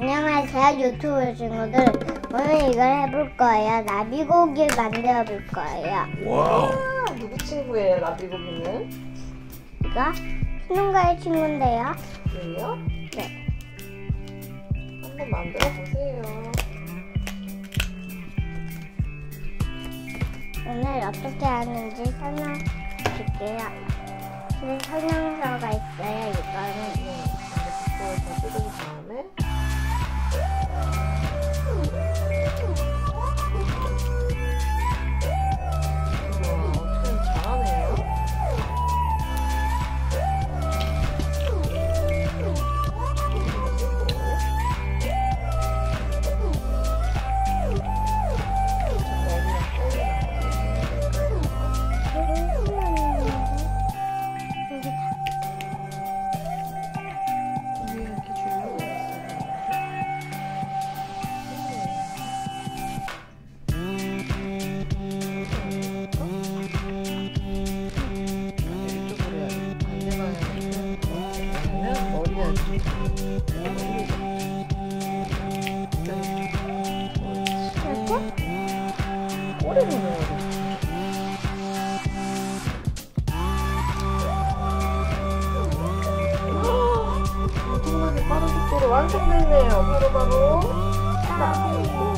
안녕하세요 유튜브 친구들. 오늘 이걸 해볼 거예요. 나비고기를 만들어 볼 거예요. 아, 누구 친구예요, 나비고기는? 이거 신혼가의 친구인데요. 그래요? 네. 한번 만들어 보세요. 오늘 어떻게 하는지 설명드릴게요. 근데 설명서가 있어요 이거는 꼬리로 넣어야 돼. 엄청나게 빠른 속도로 완성됐네요. 바로바로 나비고